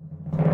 you